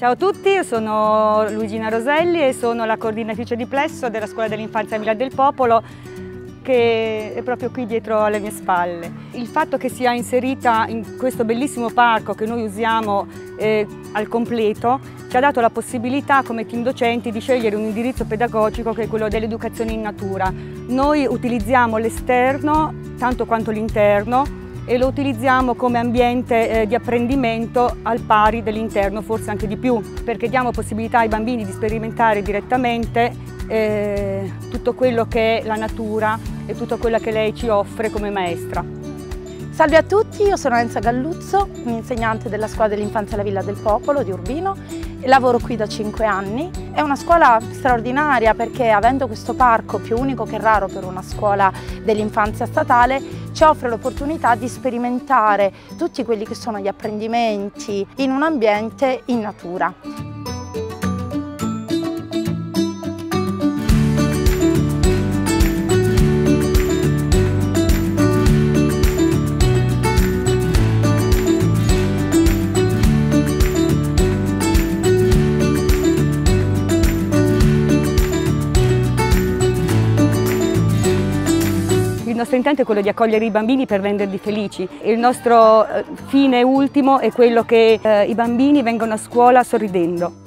Ciao a tutti, io sono Luigina Roselli e sono la coordinatrice di Plesso della Scuola dell'Infanzia Villa del Popolo che è proprio qui dietro alle mie spalle. Il fatto che sia inserita in questo bellissimo parco che noi usiamo eh, al completo ci ha dato la possibilità come team docenti di scegliere un indirizzo pedagogico che è quello dell'educazione in natura. Noi utilizziamo l'esterno tanto quanto l'interno e lo utilizziamo come ambiente eh, di apprendimento al pari dell'interno, forse anche di più, perché diamo possibilità ai bambini di sperimentare direttamente eh, tutto quello che è la natura e tutto quello che lei ci offre come maestra. Salve a tutti, io sono Enza Galluzzo, insegnante della scuola dell'infanzia alla Villa del Popolo di Urbino e lavoro qui da 5 anni. È una scuola straordinaria perché avendo questo parco più unico che raro per una scuola dell'infanzia statale ci offre l'opportunità di sperimentare tutti quelli che sono gli apprendimenti in un ambiente in natura. Nostro intento è quello di accogliere i bambini per renderli felici. Il nostro eh, fine ultimo è quello che eh, i bambini vengano a scuola sorridendo.